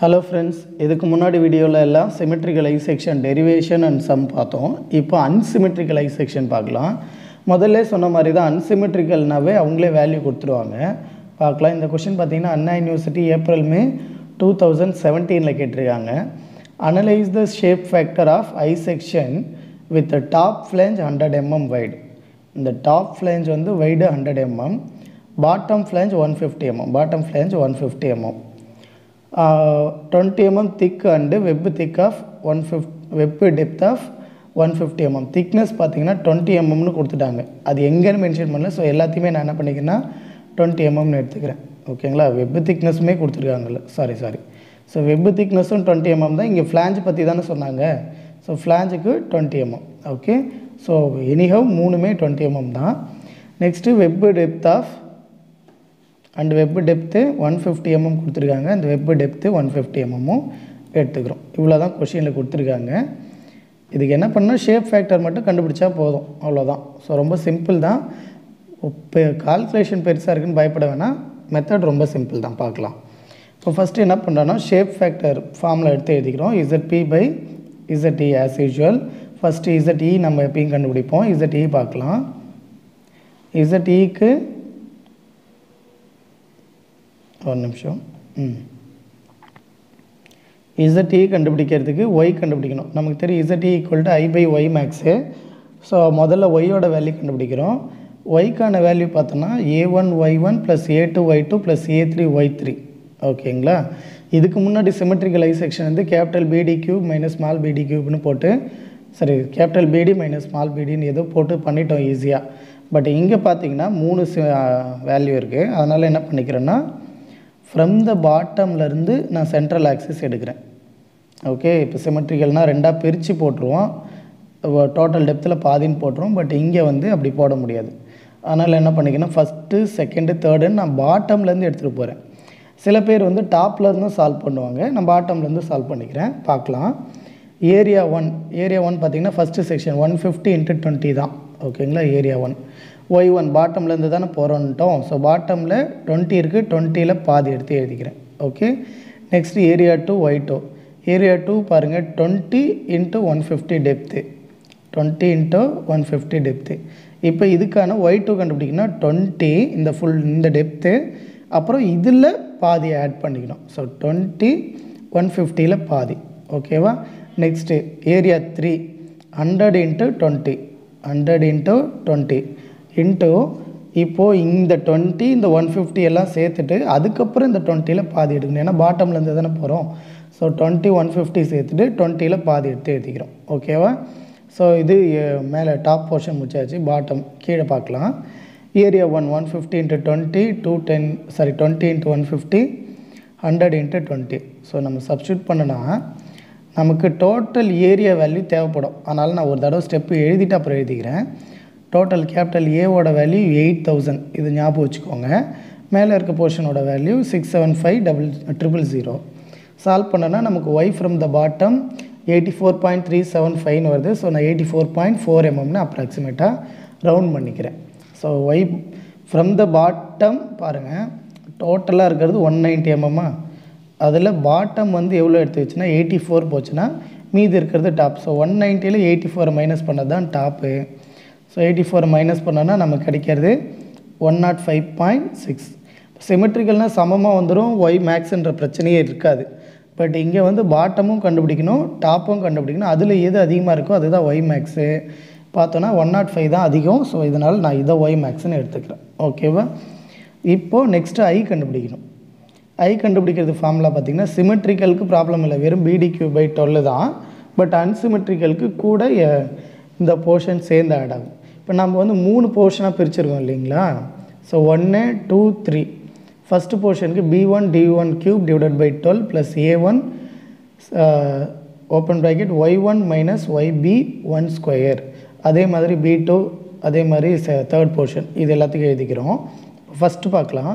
Hello friends இதுக்கு முன்னாடி வீடியோவில் எல்லாம் symmetrical I section derivation and some பார்த்தோம். இப்போ அன்சிமெட்ரிக்கல் ஐ செக்ஷன் பார்க்கலாம். முதல்ல சொன்ன மாதிரி தான் அன்சிமெட்ரிக்கல்னாவே அவங்களே வேல்யூ கொடுத்துருவாங்க. பார்க்கலாம். இந்த கொஷின் பார்த்தீங்கன்னா Anna university April May two thousand செவன்டீனில் கேட்டிருக்காங்க. Analyse the shape factor of I section with top flange hundred mm wide இந்த டாப் ஃப்ளேஞ்ச் வந்து wide hundred mm bottom flange one fifty mm bottom flange one fifty mm twenty mm thick and web thick of one fifty web depth of one fifty mm thickness பார்த்தீங்கன்னா twenty எம்எம்னு கொடுத்துட்டாங்க. அது எங்கேன்னு mention பண்ணல. So எல்லாத்தையுமே நான் என்ன பண்ணிக்கிறேன்னா twenty எம்எம்னு mm எடுத்துக்கிறேன். ஓகேங்களா வெப் திக்னஸுமே கொடுத்துருக்காங்கல்ல. சாரி சாரி ஸோ வெப் திக்னஸும் டுவெண்ட்டி எம்எம் தான். இங்கே ஃப்ளாஞ்ச் பற்றி தானே சொன்னாங்க. ஸோ ஃப்ளாஞ்சுக்கு twenty MM okay so anyhow மூணுமே டுவெண்ட்டி எம்எம் mm தான். Next web depth of and web depth one fifty mm கொடுத்துருக்காங்க. அந்த வெப் டெப்த்து ஒன் ஃபிஃப்டி எம்எம்மும் எடுத்துக்கிறோம். இவ்வளோ தான் கொஷினில் கொடுத்துருக்காங்க. இதுக்கு என்ன பண்ணால் ஷேப் ஃபேக்டர் மட்டும் கண்டுபிடிச்சா போதும். அவ்வளோதான் ஸோ ரொம்ப சிம்பிள் தான். இப்போ கால்குலேஷன் பெருசாக இருக்குன்னு பயப்பட வேணாம். மெத்தட் ரொம்ப சிம்பிள் தான். பார்க்கலாம். இப்போ ஃபஸ்ட்டு என்ன பண்ணுறோன்னா ஷேப் ஃபேக்டர் ஃபார்மில் எடுத்து எழுதிக்கிறோம். ZP by ZE as usual first ZE நம்ம எப்பயும் கண்டுபிடிப்போம். இசட்இ பார்க்கலாம். இசட்இக்கு ஒரு நிமிஷம். ம். இசட்இ கண்டுபிடிக்கிறதுக்கு ஒய் கண்டுபிடிக்கணும். நமக்கு தெரியும் ZE equal to I by Y max so முதல்ல ஒய்யோட வேல்யூ கண்டுபிடிக்கிறோம். ஒய்க்கான வேல்யூ பார்த்தோன்னா A one Y one plus A two Y two plus A three Y three ஓகேங்களா? இதுக்கு முன்னாடி சிமெட்ரிக்கல் ஐ செக்ஷன் வந்து capital BD cube minus small BD கியூப்னு போட்டு சரி கேபிட்டல் பிடி மைனஸ் ஸ்மால் பிடின்னு ஏதோ போட்டு பண்ணிட்டோம் ஈஸியாக பட் இங்கே பார்த்தீங்கன்னா மூணு வேல்யூ இருக்குது அதனால் என்ன பண்ணிக்கிறேன்னா ஃப்ரம் த பாட்டம்லேருந்து நான் சென்ட்ரல் ஆக்சிஸ் எடுக்கிறேன். ஓகே இப்போ சிமெட்ரிக்கல்னால் ரெண்டாக பிரித்து போட்டுருவோம். டோட்டல் டெப்த்தில் பாதின்னு போட்டுருவோம். பட் இங்கே வந்து அப்படி போட முடியாது. அதனால் என்ன பண்ணிக்கணும்? ஃபஸ்ட்டு செகண்டு தேர்டுன்னு நான் பாட்டம்லேருந்து எடுத்துகிட்டு போகிறேன் சில பேர் வந்து டாப்லேருந்து சால்வ் பண்ணுவாங்க. நான் பாட்டம்லேருந்து சால்வ் பண்ணிக்கிறேன். பார்க்கலாம். ஏரியா ஒன் ஏரியா ஒன் பார்த்திங்கன்னா first section one fifty into twenty தான். ஓகேங்களா ஏரியா ஒன் ஒய் ஒன் பாட்டம்லேருந்து தானே போகிறோன்ட்டோம் ஸோ பாட்டமில் டுவெண்ட்டி இருக்குது டுவெண்ட்டியில் பாதி எடுத்து எழுதிக்கிறேன். Okay next area two Y two area two பாருங்கள் twenty into one fifty depth twenty into one fifty depth இப்போ இதுக்கான ஒய் டூ கண்டுபிடிக்கணும் டுவெண்ட்டி இந்த ஃபுல் இந்த டெப்த்து அப்புறம் இதில் பாதி ஆட் பண்ணிக்கணும். ஸோ டுவெண்ட்டி ஒன் ஃபிஃப்டியில் பாதி. ஓகேவா next area three hundred into twenty hundred into twenty into இப்போது இந்த டுவெண்ட்டி இந்த ஒன் ஃபிஃப்டி எல்லாம் சேர்த்துட்டு அதுக்கப்புறம் இந்த டுவெண்ட்டியில் பாதி எடுக்கணும். ஏன்னா பாட்டம்லேருந்து தானே போகிறோம் ஸோ டுவெண்ட்டி ஒன் ஃபிஃப்டி சேர்த்துட்டு டுவெண்ட்டியில் பாதி எடுத்து எழுதிக்கிறோம். ஓகேவா ஸோ இது மேலே டாப் போர்ஷன் முடிச்சாச்சு. பாட்டம் கீழே பார்க்கலாம். Area one one fifty into twenty two ten sorry twenty into one fifty hundred into twenty so நம்ம சப்ஸ்டியூட் பண்ணனா நமக்கு டோட்டல் ஏரியா வேல்யூ தேவைப்படும். அதனால் நான் ஒரு தடவை ஸ்டெப்பு எழுதிட்டு அப்புறம் எழுதிக்கிறேன். டோட்டல் கேபிட்டல் ஏவோட வேல்யூ எயிட் தௌசண்ட் இது ஞாபகம் வச்சுக்கோங்க. மேலே இருக்க போர்ஷனோட value six seven five double triple zero solve பண்ணோன்னா நமக்கு Y from the bottom eighty four point three seven ஃபைவ்னு வருது. ஸோ நான் எயிட்டி ஃபோர் பாயிண்ட் ஃபோர் எம்எம்னு அப்ராக்சிமேட்டாக ரவுண்ட் பண்ணிக்கிறேன். So Y from the bottom பாருங்கள் டோட்டலாக இருக்கிறது ஒன் நைன்ட்டி எம்எம்மா அதில் பாட்டம் வந்து எவ்வளோ எடுத்து வச்சுன்னா எயிட்டி ஃபோர் போச்சுன்னா மீதி இருக்கிறது டாப் ஸோ ஒன் நைன்ட்டியில் எயிட்டி ஃபோரை மைனஸ் பண்ணது தான் top so eighty four minus பண்ணோன்னா நமக்கு கிடைக்கிறது one not five point six சிமெட்ரிக்கல்னால் சமமாக வந்துடும் ஒய் மேக்ஸுன்ற பிரச்சனையே இருக்காது. பட் இங்கே வந்து பாட்டமும் கண்டுபிடிக்கணும் டாப்பும் கண்டுபிடிக்கணும். அதில் எது அதிகமாக இருக்கோ அதுதான் ஒய் மேக்ஸு பார்த்தோன்னா ஒன் நாட் oh ஃபைவ் தான் அதிகம். ஸோ இதனால் நான் இதை ஒய் மேக்ஸ்னு எடுத்துக்கிறேன். ஓகேவா இப்போது நெக்ஸ்ட்டு ஐ கண்டுபிடிக்கணும். ஐ கண்டுபிடிக்கிறது ஃபார்முலா பார்த்திங்கன்னா சிமெட்ரிக்கலுக்கு ப்ராப்ளம் இல்லை. வெறும் பிடி கியூ பை டுவெல் தான். பட் அன்சிமெட்ரிக்கலுக்கு கூட இந்த போர்ஷன் சேர்ந்து ஆட் ஆகும். இப்போ நம்ம வந்து மூணு போர்ஷனாக பிரிச்சிருக்கோம் இல்லைங்களா? ஸோ ஒன்று two three first போர்ஷனுக்கு B one D one cube divided by twelve plus A one open bracket Y one minus Y B one square அதே மாதிரி பி டூ அதே மாதிரி தேர்ட் போர்ஷன் இது எல்லாத்துக்கும் எழுதிக்கிறோம். ஃபஸ்ட்டு பார்க்கலாம்.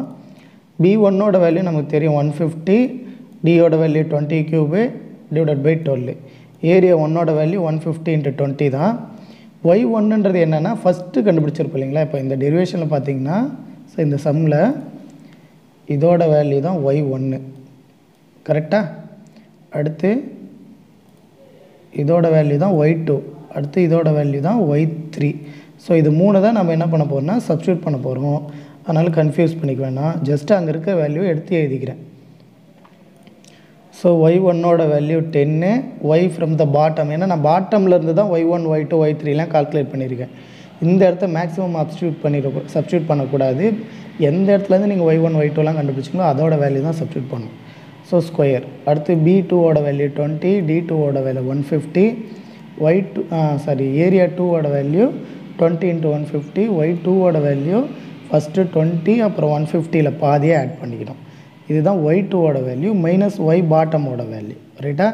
பி ஒன்னோட வேல்யூ நமக்கு தெரியும் one fifty டியோட value twenty cube divided by twelve area ஒன்னோட value one fifty into twenty தான். ஒய் ஒன்றுன்றது என்னென்னா ஃபஸ்ட்டு கண்டுபிடிச்சிருப்போம் இல்லைங்களா? இப்போ இந்த டெரிவேஷனில் பார்த்தீங்கன்னா ஸோ இந்த சம்மில் இதோட வேல்யூ தான் ஒய் ஒன்று கரெக்டாக அடுத்து இதோட வேல்யூ தான் ஒய் டூ அடுத்து இதோட வேல்யூ தான் ஒய் த்ரீ ஸோ இது மூணு தான் நம்ம என்ன பண்ண போகிறோம்னா சப்ஸ்டியூட் பண்ண போகிறோம் அதனால் கன்ஃபியூஸ் பண்ணிக்க வேணாம். ஜஸ்ட் அங்கே இருக்க வேல்யூ எடுத்து எழுதிக்கிறேன். ஸோ ஒய் ஒன்னோட வேல்யூ டென்னு ஒய் ஃப்ரம் த பாட்டம் ஏன்னா நான் பாட்டம்லேருந்து தான் Y one Y two Y த்ரீலாம் calculate பண்ணியிருக்கேன். இந்த இடத்த மேக்ஸிமம் சப்ஸ்டியூட் பண்ணிட சப்ஸ்டியூட் பண்ணக்கூடாது. எந்த இடத்துலேருந்து நீங்கள் ஒய் ஒன் ஒய் டூலாம் கண்டுபிடிச்சிங்களோ அதோட வேல்யூ தான் சப்ஸ்டியூட் பண்ணணும் ஸோ ஸ்கொயர் அடுத்து பி டூவோட வேல்யூ டுவெண்ட்டி டி டூவோட value one fifty Y two sorry area டூவோட value twenty into one fifty Y டூவோட வேல்யூ ஃபஸ்ட்டு டுவெண்ட்டி அப்புறம் ஒன் ஃபிஃப்டியில் பாதியாக ஆட் பண்ணிக்கணும். இதுதான் ஒய் டூவோட வேல்யூ மைனஸ் ஒய் பாட்டமோட வேல்யூ ரைட்டா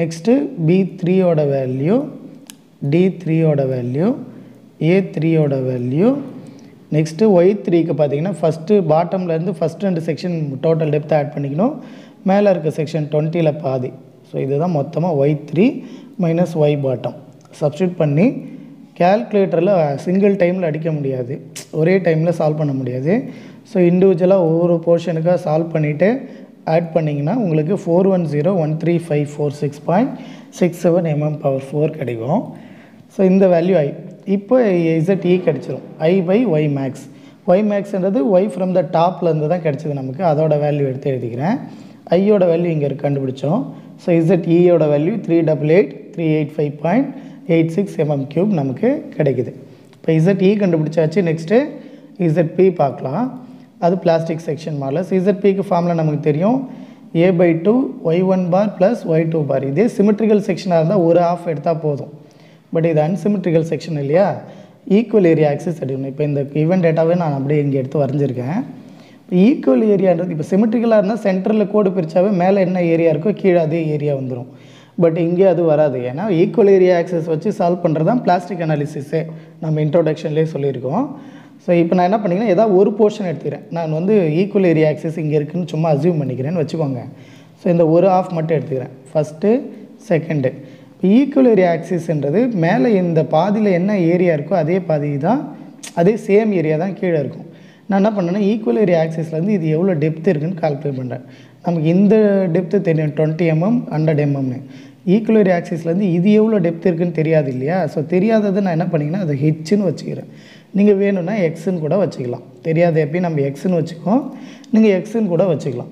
நெக்ஸ்ட்டு பி த்ரீயோட வேல்யூ டி த்ரீயோட வேல்யூ ஏ த்ரீயோட வேல்யூ நெக்ஸ்ட்டு ஒய் த்ரீக்கு பார்த்தீங்கன்னா ஃபஸ்ட்டு பாட்டம்லேருந்து ஃபஸ்ட் ரெண்டு செக்ஷன் டோட்டல் டெப்த் ஆட் பண்ணிக்கணும். மேலே இருக்க செக்ஷன் டுவெண்ட்டியில் பாதி. ஸோ இதுதான் மொத்தமாக Y three minus Y bottom substitute பண்ணி கேல்குலேட்டரில் சிங்கிள் டைமில் அடிக்க முடியாது. ஒரே டைமில் சால்வ் பண்ண முடியாது. ஸோ இண்டிவிஜுவலாக ஒவ்வொரு போர்ஷனுக்காக சால்வ் பண்ணிவிட்டு ஆட் பண்ணிங்கன்னா உங்களுக்கு four one zero one three five four six point six seven mm power four கிடைக்கும். ஸோ இந்த வேல்யூ ஐ இப்போ இசட் இ கிடச்சிரும். I by Y max Y மேக்ஸ்ன்றது Y from the டாப்லேருந்து தான் கிடச்சிது நமக்கு. அதோட வேல்யூ எடுத்து எழுதிக்கிறேன். ஐயோட வேல்யூ இங்கே கண்டுபிடிச்சோம். So Z இயோட value three double eight three eight five point eight six mm cube நமக்கு கிடைக்குது. இப்போ இசட் இ கண்டுபிடிச்சாச்சு நெக்ஸ்ட்டு இசட் பி பார்க்கலாம். அது பிளாஸ்டிக் செக்ஷன் மாடலஸ் இசட் பிக்கு ஃபார்மில் நமக்கு தெரியும். A by two Y one bar plus Y two bar இதே சிமெட்ரிக்கல் செக்ஷனாக இருந்தால் ஒரு ஆஃப் எடுத்தால் போதும். பட் இது அன்சிமெட்ரிக்கல் செக்ஷன் இல்லையா? ஈக்குவல் ஏரியா ஆக்சஸ் எடுக்கணும் இப்போ இந்த ஈவெண்ட் டேட்டாவே நான் அப்படியே இங்கே எடுத்து வரைஞ்சிருக்கேன். இப்போ ஈக்குவல் ஏரியான்றது இப்போ சிமெட்ரிக்கலாக இருந்தால் சென்டரில் கோடு பிரித்தாவே மேலே என்ன ஏரியா இருக்கோ கீழே அதே ஏரியா வந்துடும் பட் இங்கே அது வராது. ஏன்னா ஈக்குவல் ஏரியா ஆக்சஸ் வச்சு சால்வ் பண்ணுறது தான் பிளாஸ்டிக் அனாலிசிஸே நம்ம இன்ட்ரோடக்ஷன்லேயே சொல்லியிருக்கோம். ஸோ இப்போ நான் என்ன பண்ணிக்கிறேன்? ஏதாவது ஒரு போர்ஷன் எடுத்துக்கிறேன். நான் வந்து ஈக்குவல் ஏரியா ஆக்சஸ் இங்கே இருக்குன்னு சும்மா அசியூம் பண்ணிக்கிறேன்னு வச்சுக்கோங்க. ஸோ இந்த ஒரு ஆஃப் மட்டும் எடுத்துக்கிறேன். ஃபஸ்ட்டு செகண்டு ஈக்குவல் ஏரியா ஆக்சிஸ்ன்றது மேலே இந்த பாதியில் என்ன ஏரியா இருக்கோ அதே பாதி தான் அதே சேம் ஏரியா தான் கீழே இருக்கும். நான் என்ன பண்ணேன்னா ஈக்குவல் ஏரியா ஆக்சிஸ்லேருந்து இது எவ்வளோ டெப்த் இருக்குதுன்னு கால்குலேட் பண்ணுறேன் நமக்கு இந்த டெப்த்து தெரியும் டுவெண்ட்டி எம்எம் ஹண்ட்ரட் எம்எம்னு ஈக்குவலரி ஆக்சிஸ்லேருந்து இது எவ்வளோ டெப்த் இருக்குன்னு தெரியாது இல்லையா? ஸோ தெரியாதது நான் என்ன பண்ணிங்கன்னா அதை ஹெச்னு வச்சுக்கிறேன். நீங்கள் வேணும்னா எக்ஸுன்னு கூட வச்சுக்கலாம். தெரியாத எப்பயும் நம்ம எக்ஸுன்னு வச்சுக்கோம் நீங்கள் எக்ஸுன்னு கூட வச்சுக்கலாம்.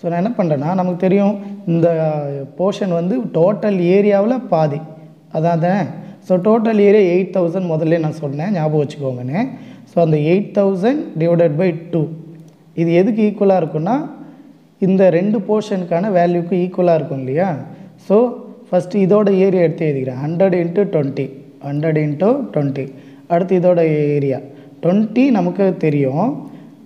ஸோ நான் என்ன பண்ணுறேன்னா நமக்கு தெரியும் இந்த போர்ஷன் வந்து டோட்டல் ஏரியாவில் பாதி. அதான் தானே? So total area eight thousand முதல்ல நான் சொன்னேன். ஞாபகம் வச்சுக்கோங்கன்னு ஸோ அந்த eight thousand divided by two இது எதுக்கு ஈக்குவலாக இருக்குன்னா இந்த ரெண்டு போர்ஷனுக்கான வேல்யூக்கு ஈக்குவலாக இருக்கும் இல்லையா? ஸோ ஃபஸ்ட்டு இதோட ஏரியா எடுத்து எழுதிக்கிறேன். Hundred into twenty hundred into twenty அடுத்து இதோட ஏரியா டுவெண்ட்டி நமக்கு தெரியும்.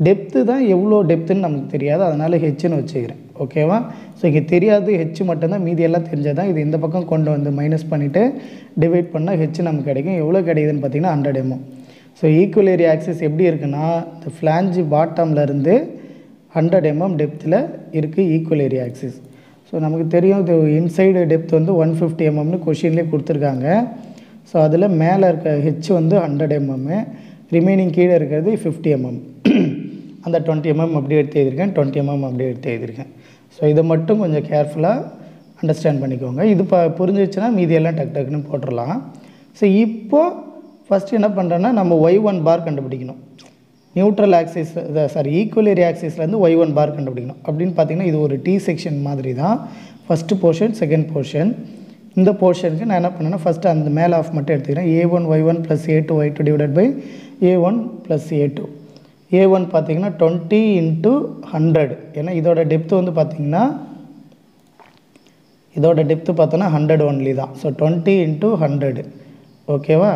டெப்த்து தான் எவ்வளோ டெப்த்துன்னு நமக்கு தெரியாது. அதனால் ஹெச்னு வச்சுக்கிறேன். ஓகேவா ஸோ இங்கே தெரியாது. ஹெச் மட்டும்தான். மீதி எல்லாம் தெரிஞ்சது தான் இது இந்த பக்கம் கொண்டு வந்து மைனஸ் பண்ணிவிட்டு டிவைட் பண்ணால் ஹெச் நமக்கு கிடைக்கும். எவ்வளோ கிடைக்குதுன்னு பார்த்தீங்கன்னா hundred mm so equal area axis எப்படி இருக்குன்னா இந்த ஃப்ளாஞ்சு பாட்டம்லேருந்து ஹண்ட்ரட் எம்எம் டெப்த்தில் இருக்குது ஈக்குவல் ஏரியா ஆக்சிஸ் ஸோ நமக்கு தெரியும் இது இன்சைடு டெப்த் வந்து ஒன் ஃபிஃப்டி எம்எம்னு கொஷின்லேயே கொடுத்துருக்காங்க. ஸோ அதில் மேலே இருக்க ஹெச் வந்து ஹண்ட்ரட் எம்எம்மு ரிமைனிங் கீழே இருக்கிறது ஃபிஃப்டி எம்எம் அந்த டுவெண்ட்டி எம்எம் அப்படியே எடுத்து எழுதியிருக்கேன். டுவெண்ட்டி எம்எம் அப்படியே எடுத்து எழுதியிருக்கேன். ஸோ இதை மட்டும் கொஞ்சம் கேர்ஃபுல்லாக அண்டர்ஸ்டாண்ட் பண்ணிக்கோங்க. இது ப புரிஞ்சிச்சுன்னா மீதி எல்லாம் டக் டக்குன்னு போட்டுடலாம் ஸோ இப்போது ஃபஸ்ட்டு என்ன பண்ணுறேன்னா நம்ம ஒய் ஒன் பார் கண்டுபிடிக்கணும். Neutral axis sorry equal area ஆக்சிஸ்லேருந்து Y one bar கண்டுபிடிக்கணும். அப்படின்னு பார்த்தீங்கன்னா இது ஒரு டி செக்ஷன் மாதிரி தான் ஃபஸ்ட்டு போர்ஷன் செகண்ட் போர்ஷன் இந்த போர்ஷனுக்கு நான் என்ன பண்ணேன்னா ஃபஸ்ட்டு அந்த மேலே ஆஃப் மட்டும் எடுத்துக்கிறேன். A one Y one plus A two Y two divide by A one plus A two A one பார்த்தீங்கன்னா டுவெண்ட்டி இன்ட்டு ஹண்ட்ரட் ஏன்னா இதோட டெப்த்து வந்து பார்த்தீங்கன்னா இதோட டெப்த்து பார்த்தோன்னா ஹண்ட்ரட் ஒன்லி தான். ஸோ டுவெண்ட்டி இன்ட்டு ஹண்ட்ரடு ஓகேவா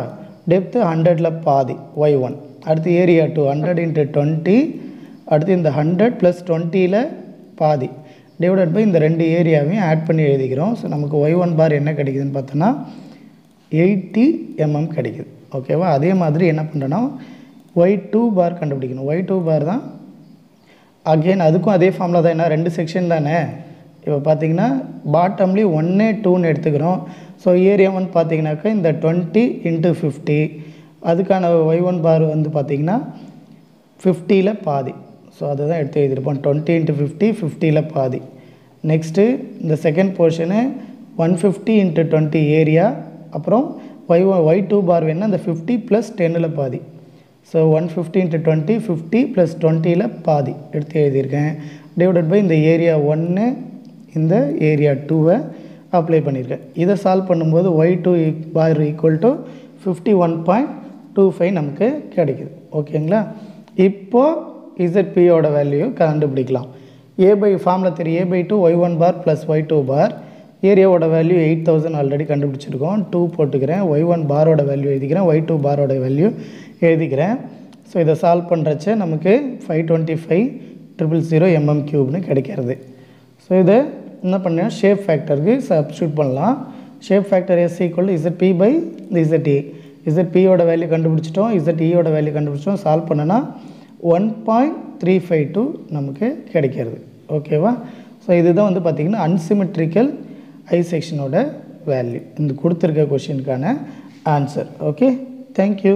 டெப்த்து ஹண்ட்ரடில் பாதி ஒய் ஒன் அடுத்து area two hundred into twenty அடுத்து இந்த ஹண்ட்ரட் ப்ளஸ் டுவெண்ட்டியில் பாதி. டிவைடட் பை இந்த ரெண்டு ஏரியாவையும் ஆட் பண்ணி எழுதிக்கிறோம். ஸோ நமக்கு ஒய் ஒன் பார் என்ன கிடைக்குதுன்னு பார்த்தோன்னா எயிட்டி எம்எம் கிடைக்குது. ஓகேவா அதே மாதிரி என்ன பண்ணுறேன்னா ஒய் டூ பார் கண்டுபிடிக்கணும். ஒய் டூ பார் தான் அகெயின் அதுக்கும் அதே ஃபார்மில் தான். என்ன ரெண்டு செக்ஷன் தானே. இப்போ பார்த்தீங்கன்னா பாட்டம்லேயும் ஒன்னே டூன்னு எடுத்துக்கிறோம். ஸோ ஏரியா ஒன் பார்த்தீங்கன்னாக்கா இந்த டுவெண்ட்டி இன்ட்டு ஃபிஃப்டி அதுக்கான ஒய் ஒன் பார் வந்து பார்த்திங்கன்னா ஃபிஃப்டியில் பாதி. ஸோ அதை தான் எடுத்து எழுதியிருப்போம். டுவெண்ட்டி இன்ட்டு ஃபிஃப்டி ஃபிஃப்டியில் பாதி. நெக்ஸ்ட்டு இந்த second portion one fifty into twenty area அப்புறம் ஒய் ஒய் டூ பார் வேணுன்னா அந்த ஃபிஃப்டி ப்ளஸ் டென்னில் பாதி. So one fifty into twenty fifty plus டுவெண்ட்டியில் பாதி எடுத்து எழுதியிருக்கேன். டிவைடட் பை இந்த ஏரியா ஒன்று இந்த ஏரியா டூவை அப்ளை பண்ணியிருக்கேன். இதை சால்வ் பண்ணும்போது Y two bar equal to fifty one point two five நமக்கு கிடைக்குது. ஓகேங்களா? இப்போது இசட்பியோட வேல்யூ கண்டுபிடிக்கலாம். ஏ பை ஃபார்மில் தெரியும் A by two Y one bar plus Y two bar ஏரியாவோட value eight thousand already கண்டுபிடிச்சிருக்கோம். டூ போட்டுக்கிறேன். ஒய் ஒன் பாரோட வேல்யூ எழுதிக்கிறேன். ஒய் டூ பாரோட வேல்யூ எழுதிக்கிறேன். ஸோ இதை சால்வ் பண்ணுறச்ச நமக்கு five twenty five triple zero mm க்யூப்னு கிடைக்கிறது. ஸோ இதை என்ன பண்ணேன் ஷேப் ஃபேக்டருக்கு சப்ஸ்டியூட் பண்ணலாம். Shape factor S equal Z P by Z A Z பியோட வேல்யூ கண்டுபிடிச்சிட்டோம். இசட் இயோட வேல்யூ கண்டுபிடிச்சிட்டோம். சால்வ் பண்ணனா one point three five two நமக்கு கிடைக்கிறது. ஓகேவா ஸோ இதுதான் வந்து பார்த்திங்கன்னா அன்சிமெட்ரிக்கல் ஐ செக்ஷனோட வேல்யூ இந்த கொடுத்துருக்க கொஷினுக்கான ஆன்சர் ஓகே தேங்க்யூ